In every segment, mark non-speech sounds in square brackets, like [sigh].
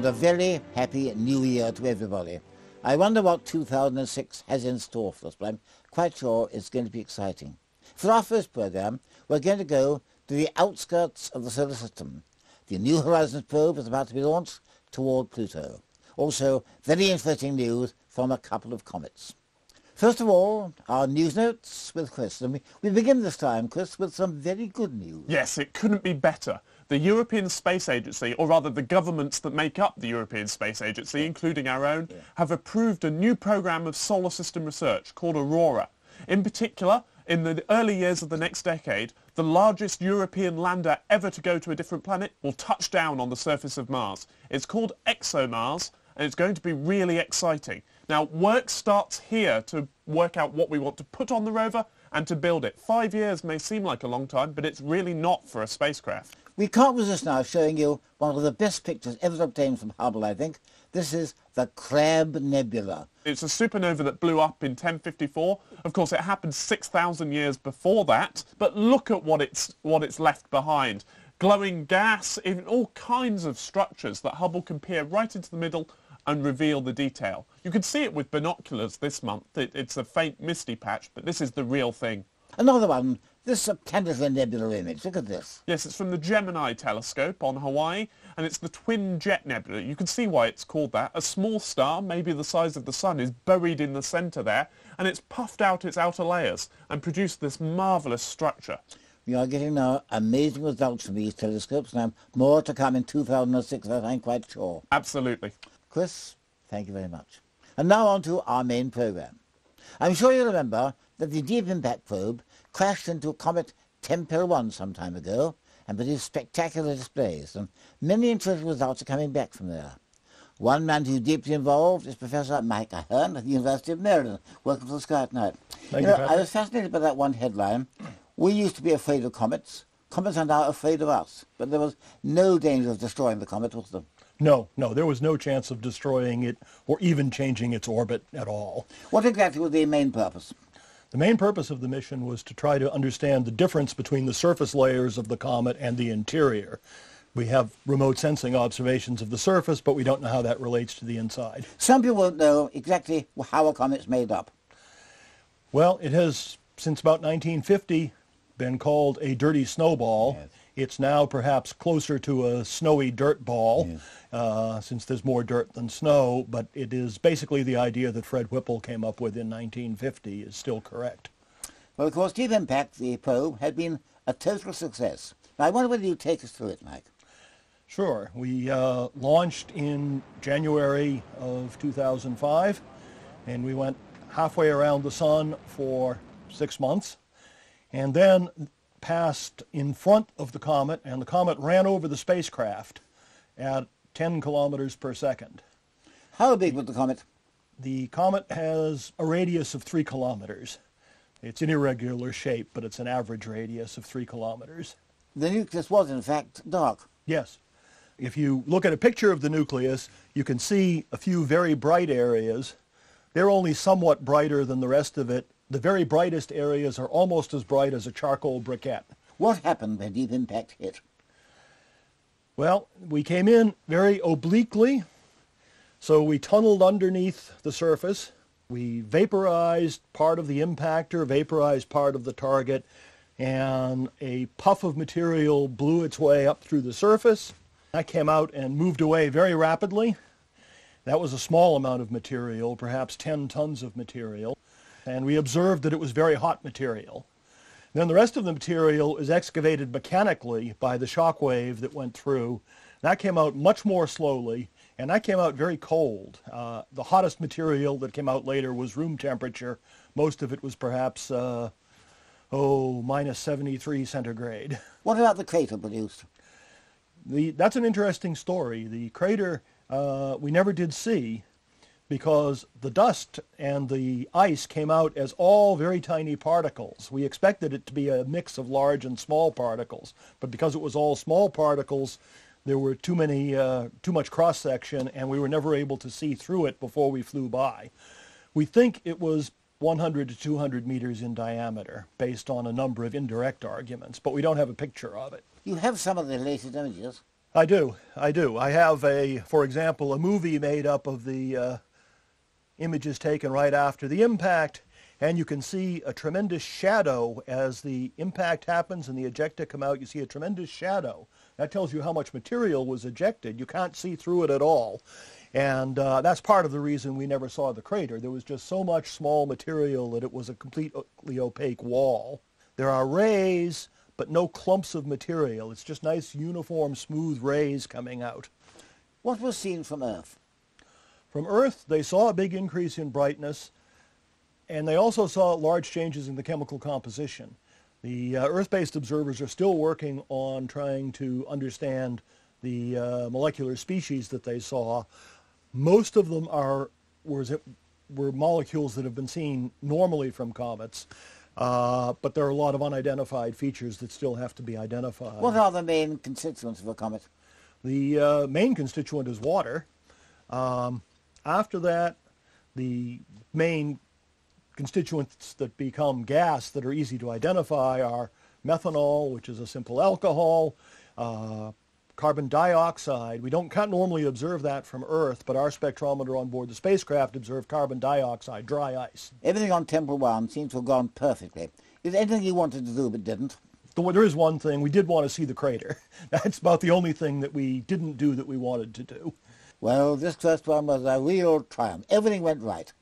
and a very happy new year to everybody. I wonder what 2006 has in store for us, but I'm quite sure it's going to be exciting. For our first program, we're going to go to the outskirts of the solar system. The New Horizons probe is about to be launched toward Pluto. Also, very interesting news from a couple of comets. First of all, our news notes with Chris. And we, we begin this time, Chris, with some very good news. Yes, it couldn't be better. The European Space Agency, or rather the governments that make up the European Space Agency, including our own, yeah. have approved a new program of solar system research called Aurora. In particular, in the early years of the next decade, the largest European lander ever to go to a different planet will touch down on the surface of Mars. It's called ExoMars, and it's going to be really exciting. Now, work starts here to work out what we want to put on the rover and to build it. Five years may seem like a long time, but it's really not for a spacecraft. We can't resist now showing you one of the best pictures ever obtained from Hubble, I think. This is the Crab Nebula. It's a supernova that blew up in 1054. Of course, it happened 6,000 years before that, but look at what it's, what it's left behind. Glowing gas, in all kinds of structures that Hubble can peer right into the middle and reveal the detail. You can see it with binoculars this month. It, it's a faint misty patch, but this is the real thing. Another one this September Nebula image, look at this. Yes, it's from the Gemini telescope on Hawaii, and it's the Twin Jet Nebula. You can see why it's called that. A small star, maybe the size of the Sun, is buried in the centre there, and it's puffed out its outer layers and produced this marvellous structure. We are getting now amazing results from these telescopes, and more to come in 2006, I'm quite sure. Absolutely. Chris, thank you very much. And now on to our main programme. I'm sure you remember that the Deep Impact probe crashed into a comet Tempel 1 some time ago and produced spectacular displays, and many interesting results are coming back from there. One man who's deeply involved is Professor Mike A'Hearn at the University of Maryland. Welcome to the Sky at Night. Thank you, know, I was fascinated by that one headline. We used to be afraid of comets. Comets are now afraid of us. But there was no danger of destroying the comet, was there? No, no, there was no chance of destroying it or even changing its orbit at all. What exactly was the main purpose? The main purpose of the mission was to try to understand the difference between the surface layers of the comet and the interior. We have remote sensing observations of the surface, but we don't know how that relates to the inside. Some people don't know exactly how a comet's made up. Well, it has, since about 1950, been called a dirty snowball. Yes. It's now perhaps closer to a snowy dirt ball, uh, since there's more dirt than snow, but it is basically the idea that Fred Whipple came up with in 1950 is still correct. Well, of course, Deep Impact, the probe, had been a total success. Now, I wonder whether you take us through it, Mike. Sure. We uh, launched in January of 2005, and we went halfway around the sun for six months. And then passed in front of the comet, and the comet ran over the spacecraft at 10 kilometers per second. How big was the comet? The comet has a radius of 3 kilometers. It's an irregular shape, but it's an average radius of 3 kilometers. The nucleus was, in fact, dark. Yes. If you look at a picture of the nucleus, you can see a few very bright areas. They're only somewhat brighter than the rest of it, the very brightest areas are almost as bright as a charcoal briquette. What happened when Deep Impact hit? Well, we came in very obliquely, so we tunneled underneath the surface. We vaporized part of the impactor, vaporized part of the target, and a puff of material blew its way up through the surface. That came out and moved away very rapidly. That was a small amount of material, perhaps 10 tons of material and we observed that it was very hot material. Then the rest of the material is excavated mechanically by the shock wave that went through. That came out much more slowly, and that came out very cold. Uh, the hottest material that came out later was room temperature. Most of it was perhaps, uh, oh, minus 73 centigrade. What about the crater produced? The, that's an interesting story. The crater uh, we never did see, because the dust and the ice came out as all very tiny particles. We expected it to be a mix of large and small particles, but because it was all small particles, there were too many, uh, too much cross section, and we were never able to see through it before we flew by. We think it was 100 to 200 meters in diameter, based on a number of indirect arguments, but we don't have a picture of it. You have some of the latest images. I do. I do. I have a, for example, a movie made up of the uh, images taken right after the impact, and you can see a tremendous shadow as the impact happens and the ejecta come out. You see a tremendous shadow. That tells you how much material was ejected. You can't see through it at all. And uh, that's part of the reason we never saw the crater. There was just so much small material that it was a completely opaque wall. There are rays but no clumps of material. It's just nice, uniform, smooth rays coming out. What was seen from Earth? From Earth, they saw a big increase in brightness, and they also saw large changes in the chemical composition. The uh, Earth-based observers are still working on trying to understand the uh, molecular species that they saw. Most of them are were, were molecules that have been seen normally from comets. Uh, but there are a lot of unidentified features that still have to be identified. What are the main constituents of a comet? The uh, main constituent is water. Um, after that, the main constituents that become gas that are easy to identify are methanol, which is a simple alcohol, uh, carbon dioxide. We don't normally observe that from Earth, but our spectrometer on board the spacecraft observed carbon dioxide, dry ice. Everything on Tempel 1 seems to have gone perfectly. Is there anything you wanted to do but didn't? There is one thing. We did want to see the crater. [laughs] That's about the only thing that we didn't do that we wanted to do. Well, this first one was a real triumph. Everything went right.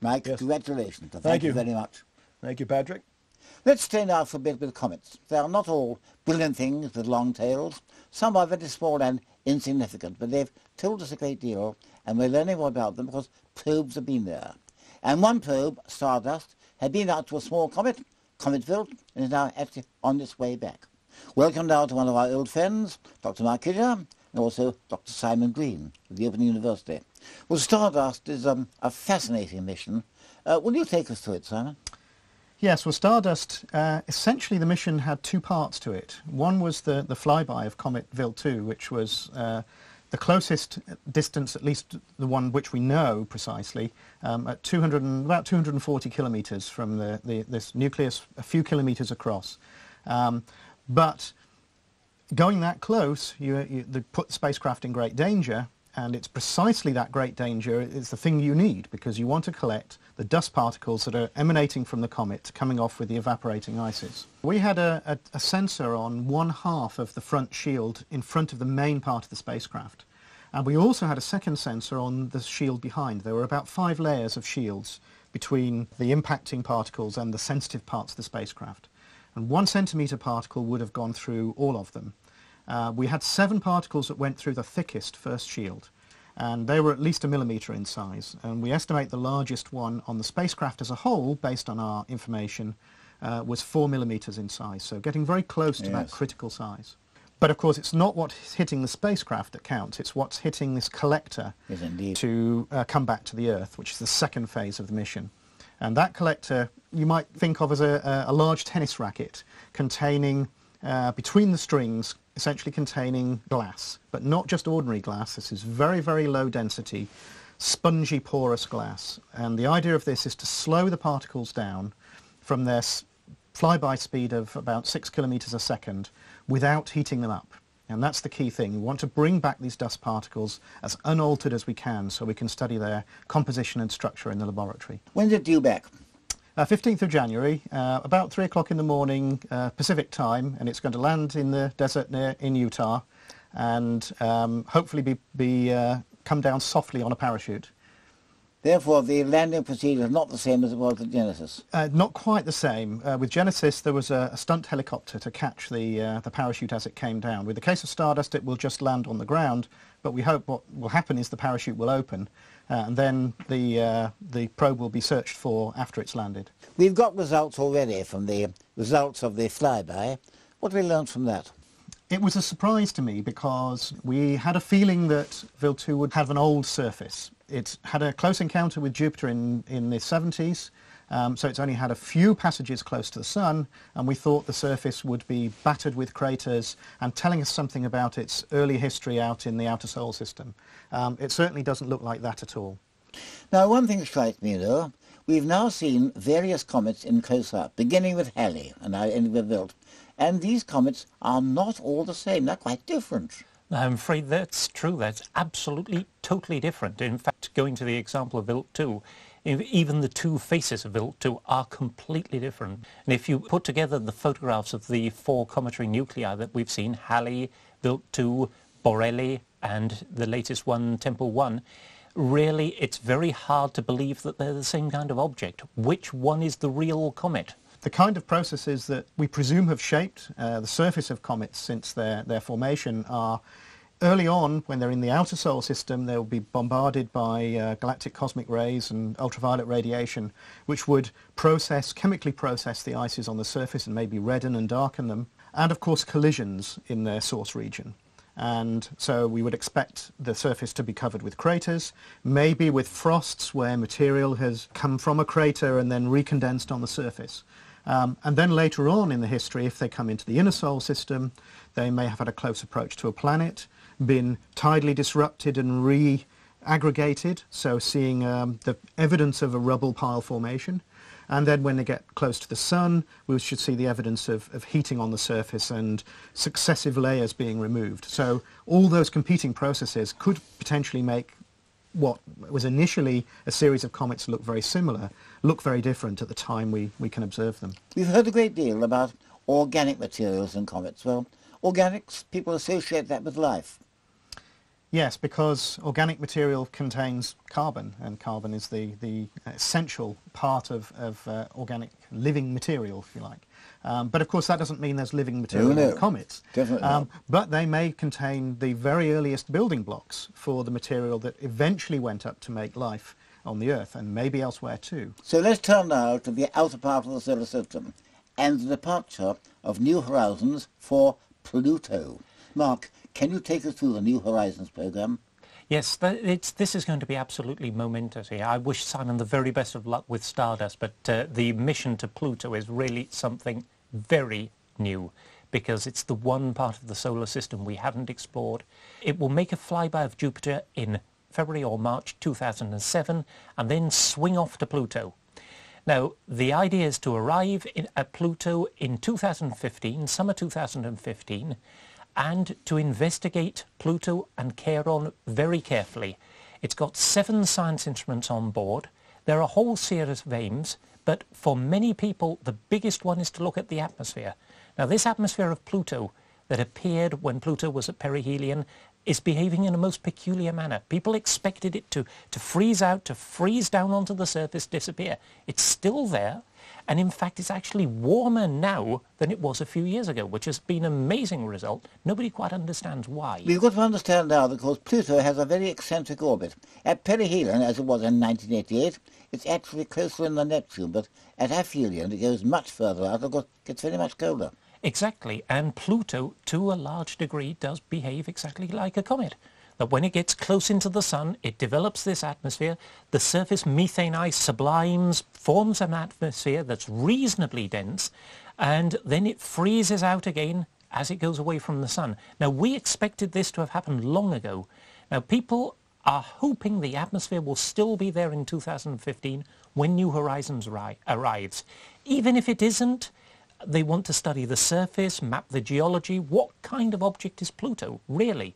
Mike, yes. congratulations. Thank, Thank you. you very much. Thank you, Patrick. Let's stay now for a bit with comets. They are not all brilliant things with long tails. Some are very small and insignificant, but they've told us a great deal, and we're learning more about them because probes have been there. And one probe, Stardust, had been out to a small comet, Cometville, and is now actually on its way back. Welcome now to one of our old friends, Dr. Mark Kidger, also Dr. Simon Green of the Open University. Well, Stardust is um, a fascinating mission. Uh, will you take us through it, Simon? Yes, well, Stardust, uh, essentially the mission had two parts to it. One was the, the flyby of Comet Wild 2, which was uh, the closest distance, at least the one which we know precisely, um, at 200 and, about 240 kilometres from the, the, this nucleus, a few kilometres across. Um, but going that close, you, you, the, put the spacecraft in great danger, and it's precisely that great danger is the thing you need because you want to collect the dust particles that are emanating from the comet coming off with the evaporating ices. We had a, a, a sensor on one half of the front shield in front of the main part of the spacecraft. And we also had a second sensor on the shield behind. There were about five layers of shields between the impacting particles and the sensitive parts of the spacecraft. And one centimetre particle would have gone through all of them. Uh, we had seven particles that went through the thickest first shield, and they were at least a millimetre in size. And we estimate the largest one on the spacecraft as a whole, based on our information, uh, was four millimetres in size, so getting very close to yes. that critical size. But of course, it's not what's hitting the spacecraft that counts. It's what's hitting this collector yes, to uh, come back to the Earth, which is the second phase of the mission. And that collector you might think of as a, a large tennis racket containing uh, between the strings essentially containing glass, but not just ordinary glass. This is very, very low density, spongy, porous glass. And the idea of this is to slow the particles down from their flyby speed of about six kilometers a second without heating them up. And that's the key thing. We want to bring back these dust particles as unaltered as we can so we can study their composition and structure in the laboratory. When's it due back? Uh, 15th of January, uh, about 3 o'clock in the morning uh, Pacific time, and it's going to land in the desert near in Utah and um, hopefully be, be uh, come down softly on a parachute. Therefore, the landing procedure is not the same as it was with Genesis. Uh, not quite the same. Uh, with Genesis, there was a, a, stunt helicopter to catch the uh, the parachute as it came down. With the case of Stardust, it will just land on the ground. But we hope what will happen is the parachute will open, uh, and then the, uh, the probe will be searched for after it's landed. We've got results already from the results of the flyby. What have we learned from that? It was a surprise to me because we had a feeling that Wild 2 would have an old surface. It had a close encounter with Jupiter in, in the 70s, um, so it's only had a few passages close to the Sun, and we thought the surface would be battered with craters and telling us something about its early history out in the outer solar system. Um, it certainly doesn't look like that at all. Now, one thing strikes me, though. We've now seen various comets in close-up, beginning with Halley and now ending with Wild. And these comets are not all the same. They're quite different. I'm afraid that's true. That's absolutely, totally different. In fact, going to the example of Wild 2, even the two faces of Wild 2 are completely different. And if you put together the photographs of the four cometary nuclei that we've seen, Halley, Wild 2, Borrelly, and the latest one, Tempel 1, really it's very hard to believe that they're the same kind of object. Which one is the real comet? The kind of processes that we presume have shaped uh, the surface of comets since their, their formation are early on, when they're in the outer solar system, they'll be bombarded by uh, galactic cosmic rays and ultraviolet radiation, which would process, chemically process the ices on the surface and maybe redden and darken them. And of course collisions in their source region. And so we would expect the surface to be covered with craters, maybe with frosts where material has come from a crater and then recondensed on the surface. Um, and then later on in the history, if they come into the inner solar system, they may have had a close approach to a planet, been tidally disrupted and re-aggregated, so seeing um, the evidence of a rubble pile formation. And then when they get close to the sun, we should see the evidence of, of heating on the surface and successive layers being removed. So all those competing processes could potentially make what was initially a series of comets look very similar, look very different at the time we, we can observe them. We've heard a great deal about organic materials in comets. Well, organics, people associate that with life. Yes, because organic material contains carbon, and carbon is the, the essential part of, of uh, organic living material, if you like. Um, but of course that doesn't mean there's living material no, no. comets. Definitely um, But they may contain the very earliest building blocks for the material that eventually went up to make life on the Earth and maybe elsewhere too. So let's turn now to the outer part of the solar system and the departure of New Horizons for Pluto. Mark, can you take us through the New Horizons program? Yes, this is going to be absolutely momentous here. I wish Simon the very best of luck with Stardust, but uh, the mission to Pluto is really something very new because it's the one part of the solar system we haven't explored. It will make a flyby of Jupiter in February or March 2007 and then swing off to Pluto. Now, the idea is to arrive in, at Pluto in 2015, summer 2015, and to investigate Pluto and Charon very carefully. It's got seven science instruments on board. There are a whole series of aims, but for many people, the biggest one is to look at the atmosphere. Now, this atmosphere of Pluto that appeared when Pluto was at perihelion is behaving in a most peculiar manner. People expected it to, to freeze out, to freeze down onto the surface, disappear. It's still there, and in fact it's actually warmer now than it was a few years ago, which has been an amazing result. Nobody quite understands why. We've got to understand now that because Pluto has a very eccentric orbit. At perihelion, as it was in 1988, it's actually closer in than Neptune, but at aphelion it goes much further out, Of course, it gets very much colder. Exactly, and Pluto, to a large degree, does behave exactly like a comet. That when it gets close into the sun, it develops this atmosphere, the surface methane ice sublimes, forms an atmosphere that's reasonably dense, and then it freezes out again as it goes away from the sun. Now, we expected this to have happened long ago. Now, people are hoping the atmosphere will still be there in 2015 when New Horizons arrives. Even if it isn't, they want to study the surface, map the geology. What kind of object is Pluto, really?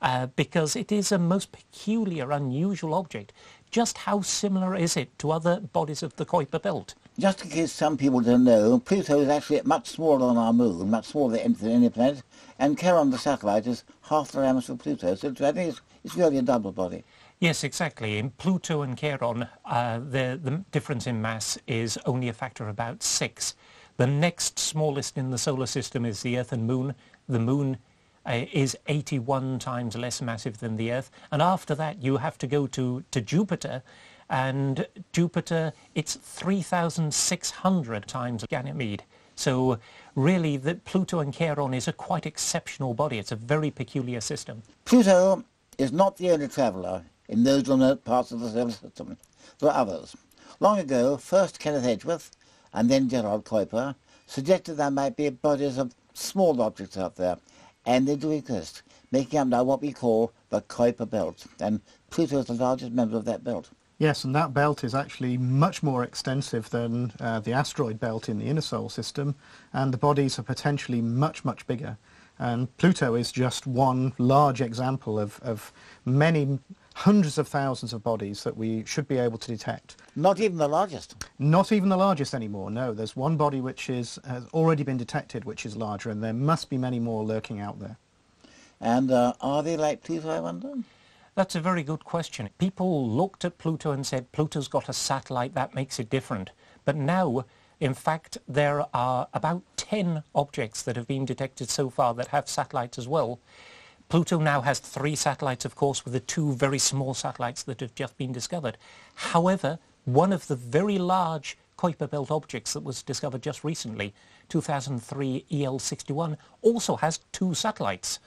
Uh, because it is a most peculiar, unusual object. Just how similar is it to other bodies of the Kuiper Belt? Just in case some people don't know, Pluto is actually much smaller than our moon, much smaller than any planet, and Charon, the satellite, is half the diameter of Pluto. So I think it's, it's really a double body. Yes, exactly. In Pluto and Charon, uh, the, the difference in mass is only a factor of about six. The next smallest in the solar system is the Earth and Moon. The Moon uh, is 81 times less massive than the Earth. And after that, you have to go to, to Jupiter. And Jupiter, it's 3,600 times Ganymede. So really, the Pluto and Charon is a quite exceptional body. It's a very peculiar system. Pluto is not the only traveller in those remote parts of the solar system. There are others. Long ago, first Kenneth Edgeworth and then Gerard Kuiper suggested there might be bodies of small objects out there, and they do exist, making up now what we call the Kuiper Belt, and Pluto is the largest member of that belt. Yes, and that belt is actually much more extensive than uh, the asteroid belt in the inner solar system, and the bodies are potentially much, much bigger. And Pluto is just one large example of, of many hundreds of thousands of bodies that we should be able to detect. Not even the largest. Not even the largest anymore, no. There's one body which is, has already been detected which is larger and there must be many more lurking out there. And uh, are they like Pluto, I wonder? That's a very good question. People looked at Pluto and said, Pluto's got a satellite, that makes it different. But now, in fact, there are about 10 objects that have been detected so far that have satellites as well. Pluto now has three satellites, of course, with the two very small satellites that have just been discovered. However, one of the very large Kuiper Belt objects that was discovered just recently, 2003 EL61, also has two satellites.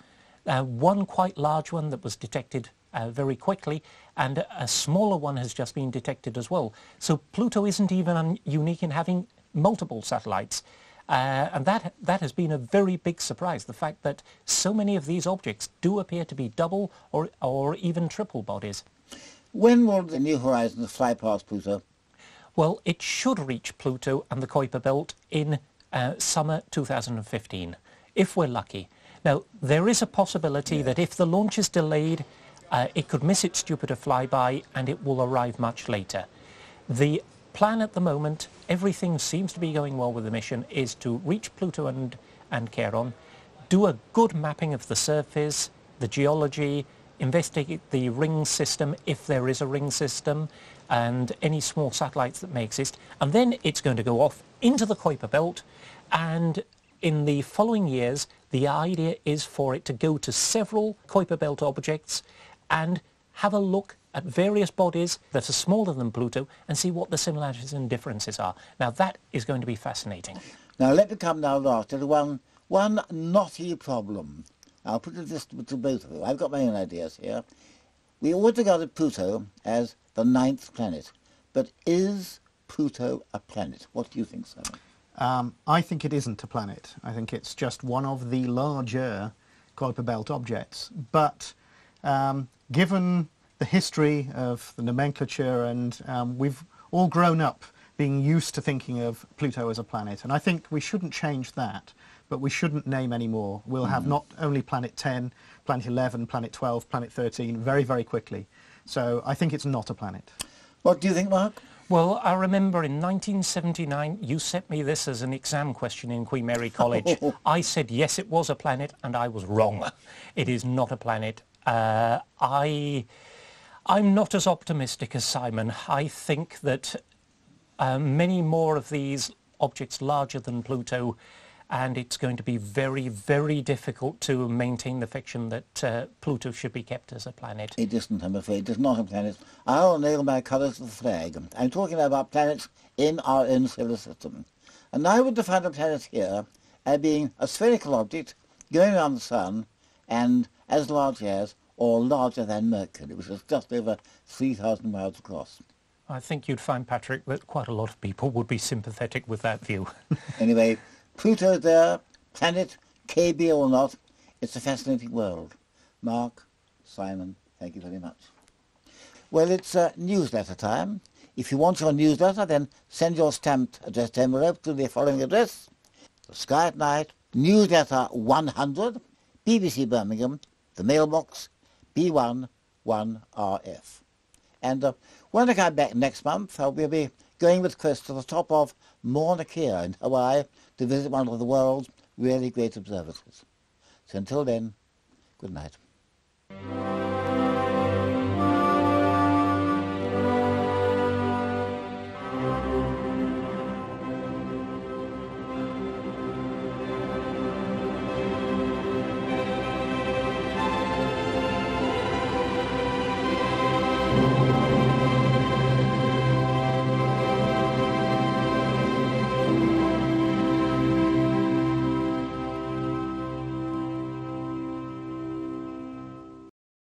Uh, one quite large one that was detected uh, very quickly, and a smaller one has just been detected as well. So Pluto isn't even unique in having multiple satellites. Uh, and that, that has been a very big surprise, the fact that so many of these objects do appear to be double or, or even triple bodies. When will the New Horizons fly past Pluto? Well, it should reach Pluto and the Kuiper Belt in uh, summer 2015, if we're lucky. Now, there is a possibility yeah. that if the launch is delayed, uh, it could miss its Jupiter flyby and it will arrive much later. The plan at the moment, everything seems to be going well with the mission, is to reach Pluto and, and Charon, do a good mapping of the surface, the geology, investigate the ring system, if there is a ring system, and any small satellites that may exist. And then it's going to go off into the Kuiper Belt, and in the following years, the idea is for it to go to several Kuiper Belt objects and have a look at various bodies that are smaller than Pluto and see what the similarities and differences are. Now that is going to be fascinating. Now let me come now last to the one, one knotty problem. I'll put it this to both of you. I've got my own ideas here. We always regarded Pluto as the ninth planet, but is Pluto a planet? What do you think, Simon? Um, I think it isn't a planet. I think it's just one of the larger Kuiper Belt objects. But um, given the history of the nomenclature and um, we've all grown up being used to thinking of Pluto as a planet. And I think we shouldn't change that, but we shouldn't name any more. We'll have mm-hmm. not only Planet 10, Planet 11, Planet 12, Planet 13 very, very quickly. So I think it's not a planet. What do you think, Mark? Well, I remember in 1979, you sent me this as an exam question in Queen Mary College. [laughs] I said, yes, it was a planet, and I was wrong. [laughs] It is not a planet. Uh, I I'm not as optimistic as Simon. I think that uh, many more of these objects larger than Pluto and it's going to be very, very difficult to maintain the fiction that uh, Pluto should be kept as a planet. It isn't, I'm afraid. It's not a planet. I'll nail my colours to the flag. I'm talking about planets in our own solar system. And I would define a planet here as being a spherical object going around the Sun and as large as or larger than Mercury, which is just over 3,000 miles across. I think you'd find, Patrick, that quite a lot of people would be sympathetic with that view. [laughs] anyway, Pluto there, planet, KB or not, it's a fascinating world. Mark, Simon, thank you very much. Well, it's uh, newsletter time. If you want your newsletter, then send your stamped addressed envelope to the following address. The Sky at Night, Newsletter 100, BBC Birmingham, the mailbox B11RF. And uh, when I come back next month, I will be going with Chris to the top of Mauna Kea in Hawaii to visit one of the world's really great observatories. So until then, good night.